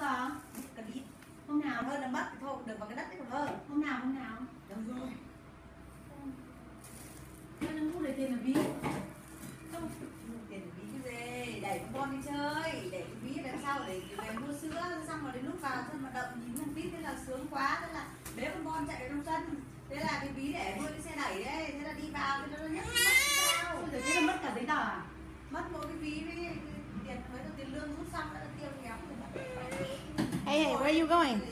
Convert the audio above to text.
giờ? Cần ít hôm nào hơn là mất thì thôi được vào cái đất đấy còn hơn. Hôm nào hôm nào? Đúng rồi Thế nó mua để tiền là ví. Không tiền ví cái gì? Đẩy con con đi chơi để cái ví làm sao để về mua sữa. Xong rồi đến lúc vào sân vận động nhìn thằng vít thế là sướng quá. Thế là bế con con chạy trong sân. Thế là cái ví để nuôi cái xe đẩy đấy. Thế là đi vào thế nó nhấc mất thế là mất cả giấy tờ à? Mất mỗi cái ví với Hey, where are you going?